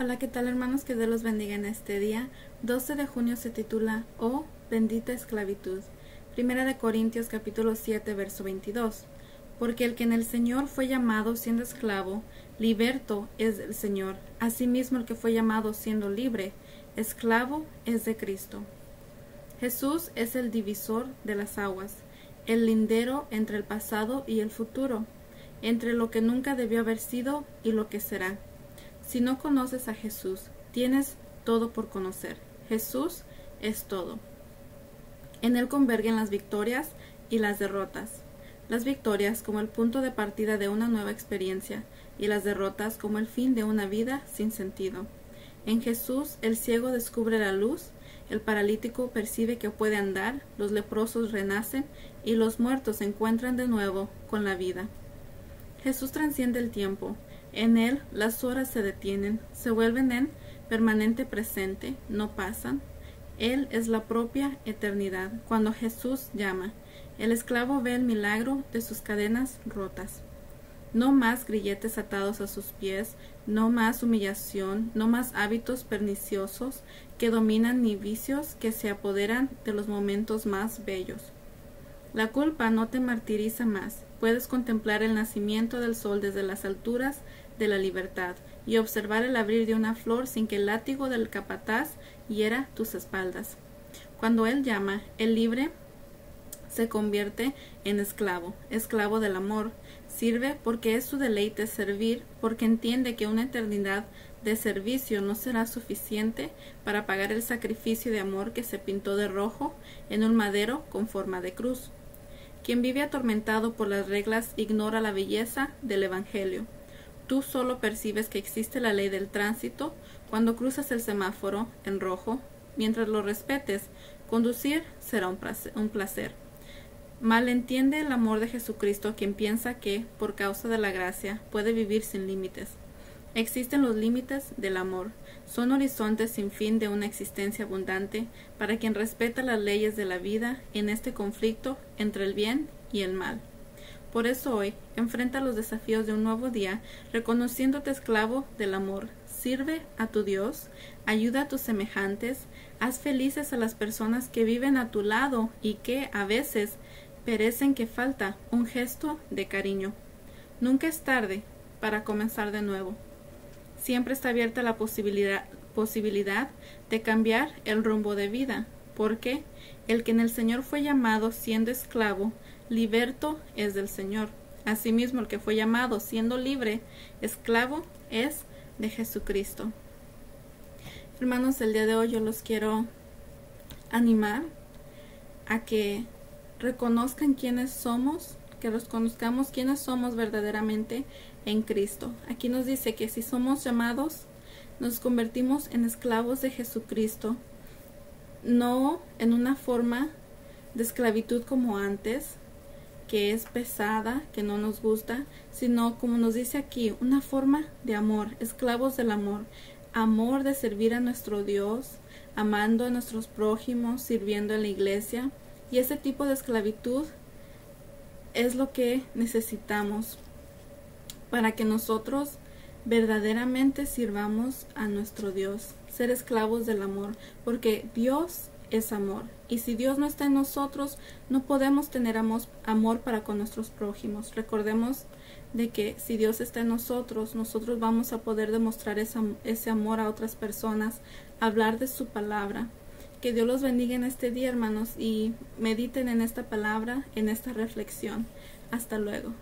Hola, ¿qué tal hermanos? Que Dios los bendiga en este día. 12 de junio se titula Oh, bendita esclavitud. Primera de Corintios capítulo 7, verso 22. Porque el que en el Señor fue llamado siendo esclavo, liberto es el Señor. Asimismo el que fue llamado siendo libre, esclavo es de Cristo. Jesús es el divisor de las aguas, el lindero entre el pasado y el futuro, entre lo que nunca debió haber sido y lo que será si no conoces a Jesús, tienes todo por conocer. Jesús es todo. En Él convergen las victorias y las derrotas. Las victorias como el punto de partida de una nueva experiencia y las derrotas como el fin de una vida sin sentido. En Jesús el ciego descubre la luz, el paralítico percibe que puede andar, los leprosos renacen y los muertos se encuentran de nuevo con la vida. Jesús transciende el tiempo, en él las horas se detienen, se vuelven en permanente presente, no pasan. Él es la propia eternidad. Cuando Jesús llama, el esclavo ve el milagro de sus cadenas rotas. No más grilletes atados a sus pies, no más humillación, no más hábitos perniciosos que dominan ni vicios que se apoderan de los momentos más bellos. La culpa no te martiriza más, puedes contemplar el nacimiento del sol desde las alturas de la libertad y observar el abrir de una flor sin que el látigo del capataz hiera tus espaldas. Cuando él llama, el libre se convierte en esclavo, esclavo del amor. Sirve porque es su deleite servir, porque entiende que una eternidad de servicio no será suficiente para pagar el sacrificio de amor que se pintó de rojo en un madero con forma de cruz. Quien vive atormentado por las reglas ignora la belleza del Evangelio. Tú solo percibes que existe la ley del tránsito cuando cruzas el semáforo en rojo. Mientras lo respetes, conducir será un placer. Malentiende el amor de Jesucristo quien piensa que, por causa de la gracia, puede vivir sin límites. Existen los límites del amor. Son horizontes sin fin de una existencia abundante para quien respeta las leyes de la vida en este conflicto entre el bien y el mal. Por eso hoy enfrenta los desafíos de un nuevo día, reconociéndote esclavo del amor. Sirve a tu Dios, ayuda a tus semejantes, haz felices a las personas que viven a tu lado y que a veces perecen que falta un gesto de cariño. Nunca es tarde para comenzar de nuevo siempre está abierta la posibilidad, posibilidad de cambiar el rumbo de vida, porque el que en el Señor fue llamado siendo esclavo, liberto es del Señor. Asimismo, el que fue llamado siendo libre, esclavo, es de Jesucristo. Hermanos, el día de hoy yo los quiero animar a que reconozcan quiénes somos, que los conozcamos quiénes somos verdaderamente en Cristo. Aquí nos dice que si somos llamados, nos convertimos en esclavos de Jesucristo, no en una forma de esclavitud como antes, que es pesada, que no nos gusta, sino como nos dice aquí, una forma de amor, esclavos del amor, amor de servir a nuestro Dios, amando a nuestros prójimos, sirviendo en la iglesia, y ese tipo de esclavitud es lo que necesitamos para que nosotros verdaderamente sirvamos a nuestro Dios, ser esclavos del amor, porque Dios es amor. Y si Dios no está en nosotros, no podemos tener amor para con nuestros prójimos. Recordemos de que si Dios está en nosotros, nosotros vamos a poder demostrar ese amor a otras personas, hablar de su palabra. Que Dios los bendiga en este día, hermanos, y mediten en esta palabra, en esta reflexión. Hasta luego.